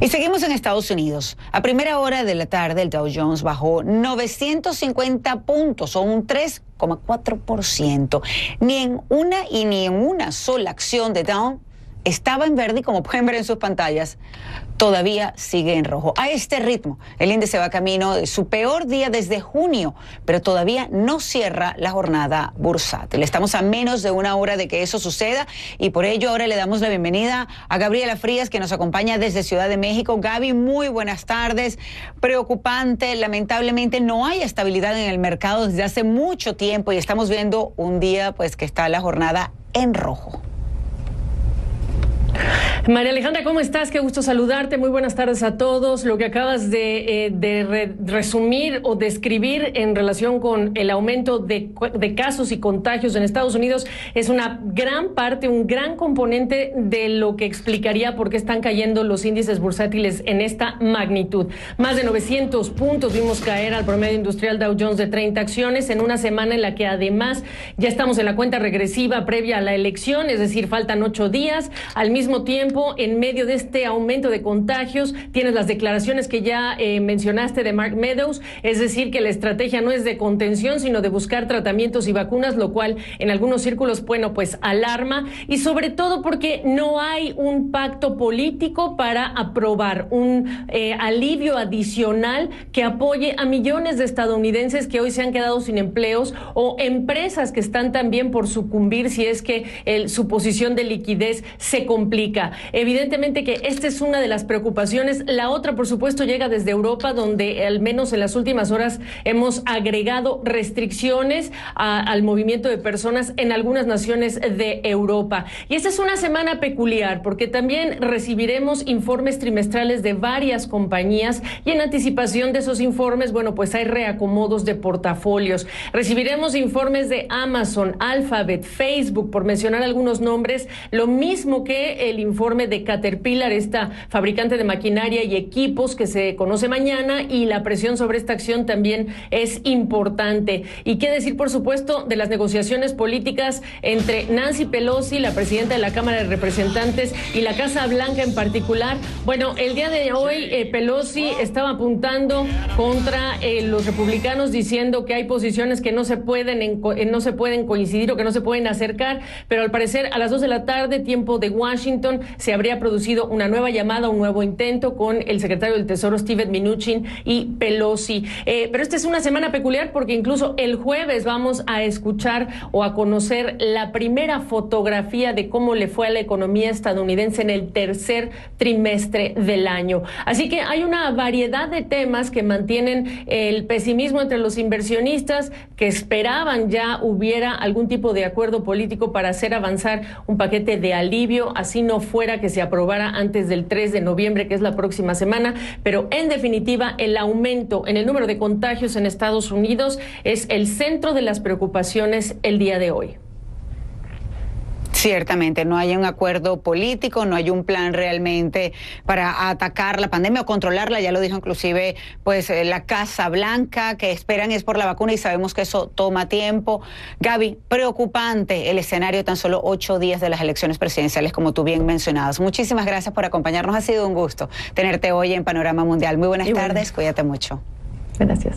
Y seguimos en Estados Unidos. A primera hora de la tarde, el Dow Jones bajó 950 puntos o un 3,4%. Ni en una y ni en una sola acción de Dow estaba en verde y como pueden ver en sus pantallas, todavía sigue en rojo. A este ritmo, el índice va camino de su peor día desde junio, pero todavía no cierra la jornada bursátil. Estamos a menos de una hora de que eso suceda y por ello ahora le damos la bienvenida a Gabriela Frías que nos acompaña desde Ciudad de México. Gaby, muy buenas tardes. Preocupante, lamentablemente no hay estabilidad en el mercado desde hace mucho tiempo y estamos viendo un día pues que está la jornada en rojo. María Alejandra, ¿cómo estás? Qué gusto saludarte. Muy buenas tardes a todos. Lo que acabas de, eh, resumir o describir en relación con el aumento de, casos y contagios en Estados Unidos es una gran parte, un gran componente de lo que explicaría por qué están cayendo los índices bursátiles en esta magnitud. Más de 900 puntos vimos caer al promedio industrial Dow Jones de 30 acciones en una semana en la que además ya estamos en la cuenta regresiva previa a la elección, es decir, faltan ocho días. Al mismo tiempo, en medio de este aumento de contagios, tienes las declaraciones que ya eh, mencionaste de Mark Meadows, es decir, que la estrategia no es de contención, sino de buscar tratamientos y vacunas, lo cual en algunos círculos, bueno, pues alarma, y sobre todo porque no hay un pacto político para aprobar un eh, alivio adicional que apoye a millones de estadounidenses que hoy se han quedado sin empleos o empresas que están también por sucumbir si es que su posición de liquidez se complica. Evidentemente que esta es una de las preocupaciones. La otra, por supuesto, llega desde Europa, donde al menos en las últimas horas hemos agregado restricciones al movimiento de personas en algunas naciones de Europa. Y esta es una semana peculiar porque también recibiremos informes trimestrales de varias compañías y en anticipación de esos informes, bueno, pues hay reacomodos de portafolios. Recibiremos informes de Amazon, Alphabet, Facebook, por mencionar algunos nombres, lo mismo que el informe de Caterpillar, esta fabricante de maquinaria y equipos que se conoce mañana y la presión sobre esta acción también es importante. Y qué decir, por supuesto, de las negociaciones políticas entre Nancy Pelosi, la presidenta de la Cámara de Representantes, y la Casa Blanca en particular. Bueno, el día de hoy eh, Pelosi estaba apuntando contra eh, los republicanos diciendo que hay posiciones que no se pueden eh, no se pueden coincidir o que no se pueden acercar, pero al parecer a las dos de la tarde, tiempo de Washington, se habría producido una nueva llamada, un nuevo intento con el secretario del Tesoro, Steven Mnuchin, y Pelosi. Eh, pero esta es una semana peculiar porque incluso el jueves vamos a escuchar o a conocer la primera fotografía de cómo le fue a la economía estadounidense en el tercer trimestre del año. Así que hay una variedad de temas que mantienen el pesimismo entre los inversionistas que esperaban ya hubiera algún tipo de acuerdo político para hacer avanzar un paquete de alivio. Así no que se aprobara antes del 3 de noviembre, que es la próxima semana, pero en definitiva el aumento en el número de contagios en Estados Unidos es el centro de las preocupaciones el día de hoy. Ciertamente, no hay un acuerdo político, no hay un plan realmente para atacar la pandemia o controlarla, ya lo dijo inclusive pues eh, la Casa Blanca, que esperan es por la vacuna y sabemos que eso toma tiempo. Gaby, preocupante el escenario tan solo ocho días de las elecciones presidenciales, como tú bien mencionabas. Muchísimas gracias por acompañarnos, ha sido un gusto tenerte hoy en Panorama Mundial. Muy buenas tardes, cuídate mucho. Gracias.